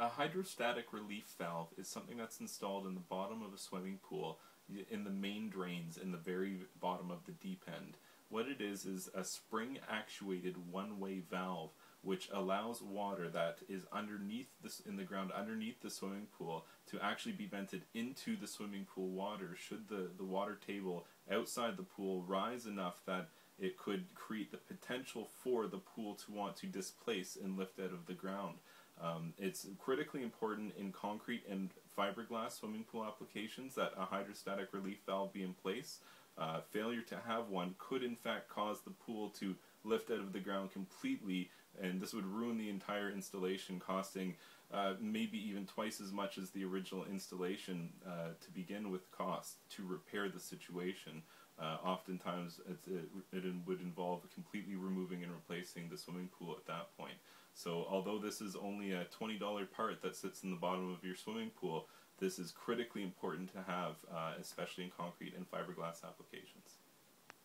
A hydrostatic relief valve is something that's installed in the bottom of a swimming pool in the main drains in the very bottom of the deep end. What it is is a spring actuated one way valve which allows water that is underneath this in the ground underneath the swimming pool to actually be vented into the swimming pool water should the, the water table outside the pool rise enough that it could create the potential for the pool to want to displace and lift out of the ground. Um, it's critically important in concrete and fiberglass swimming pool applications that a hydrostatic relief valve be in place. Uh, failure to have one could in fact cause the pool to lift out of the ground completely and this would ruin the entire installation costing uh, maybe even twice as much as the original installation uh, to begin with cost to repair the situation. Uh, oftentimes it, it, would involve completely removing and replacing the swimming pool at that point. So although this is only a $20 part that sits in the bottom of your swimming pool, this is critically important to have, uh, especially in concrete and fiberglass applications.